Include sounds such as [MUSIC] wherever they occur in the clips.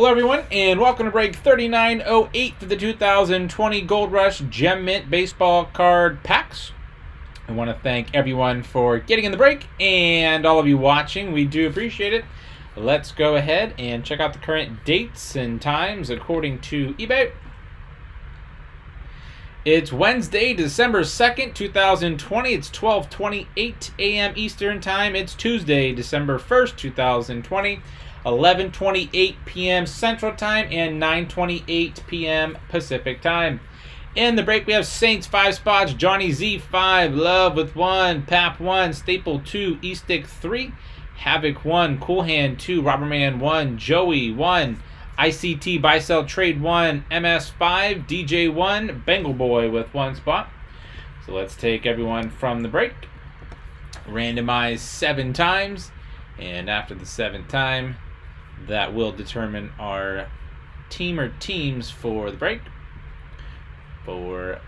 Hello, everyone, and welcome to break 3908 for the 2020 Gold Rush Gem Mint Baseball Card Packs. I want to thank everyone for getting in the break and all of you watching. We do appreciate it. Let's go ahead and check out the current dates and times according to eBay. It's Wednesday, December 2nd, 2020. It's 12:28 a.m. Eastern Time. It's Tuesday, December 1st, 2020. 11:28 p.m. Central Time and 9:28 p.m. Pacific Time. In the break, we have Saints five spots, Johnny Z five, Love with one, Pap one, Staple two, E Stick three, Havoc one, Cool Hand two, Robberman one, Joey one, ICT Buy Sell Trade one, MS five, DJ one, Bengal Boy with one spot. So let's take everyone from the break. Randomize seven times, and after the seventh time, that will determine our team or teams for the break. Four,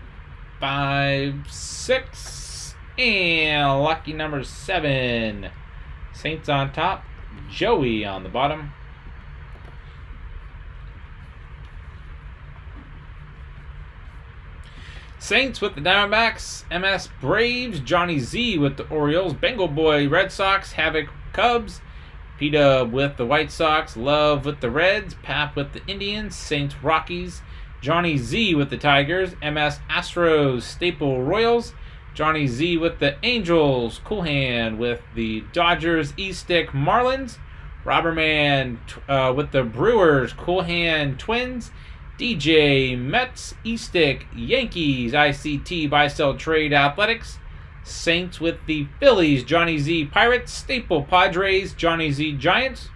five, six, and lucky number seven. Saints on top, Joey on the bottom. Saints with the Diamondbacks, MS Braves, Johnny Z with the Orioles, Bengal Boy Red Sox, Havoc Cubs, P-Dub with the White Sox, Love with the Reds, Pap with the Indians, Saints Rockies, Johnny Z with the Tigers, MS Astros, Staple Royals, Johnny Z with the Angels, Cool Hand with the Dodgers, E Stick Marlins, Robberman uh, with the Brewers, Cool Hand Twins, DJ Mets, E Stick Yankees, ICT Buy Sell Trade Athletics, Saints with the Phillies, Johnny Z Pirates, Staple Padres, Johnny Z Giants,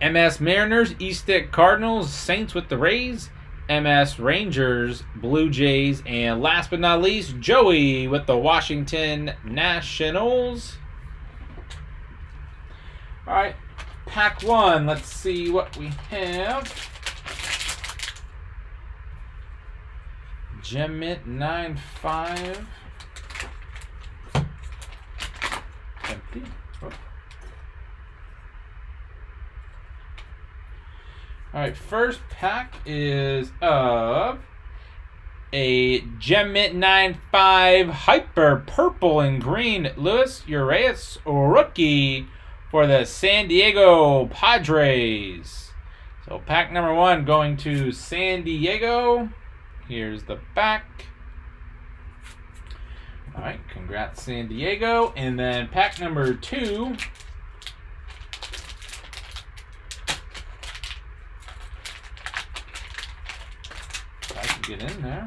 MS Mariners, East Stick Cardinals, Saints with the Rays, MS Rangers, Blue Jays, and last but not least, Joey with the Washington Nationals. All right, pack one. Let's see what we have. Gem Mint 9.5. empty. All right, first pack is of a Gem Mint 9.5 Hyper Purple and Green Luis Urias rookie for the San Diego Padres. So pack number one going to San Diego. Here's the back. All right, congrats San Diego. And then pack number two. I can get in there.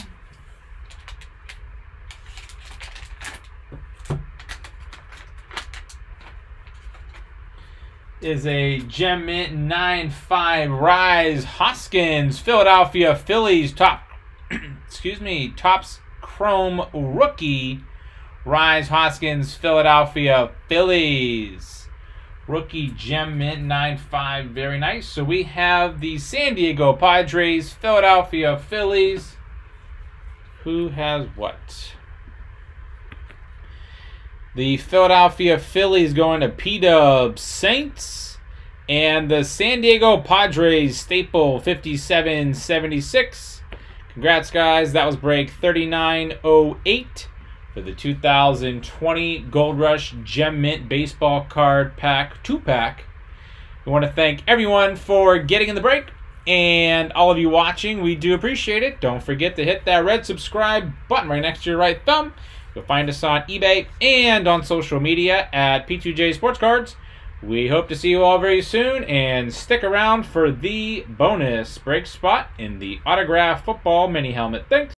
Is a Gem Mint 9-5 Rhys Hoskins, Philadelphia Phillies Topps, [CLEARS THROAT] excuse me, Topps Chrome rookie Rhys Hoskins, Philadelphia Phillies. Rookie Gem Mint 9.5. Very nice. So we have the San Diego Padres, Philadelphia Phillies. Who has what? The Philadelphia Phillies going to P Dub Saints. And the San Diego Padres staple 5776. Congrats, guys. That was break 3908 for the 2020 Gold Rush Gem Mint Baseball Card Pack 2 pack. We want to thank everyone for getting in the break and all of you watching. We do appreciate it. Don't forget to hit that red subscribe button right next to your right thumb. You'll find us on eBay and on social media at P2J Sports Cards. We hope to see you all very soon and stick around for the bonus break spot in the autograph football mini helmet. Thanks.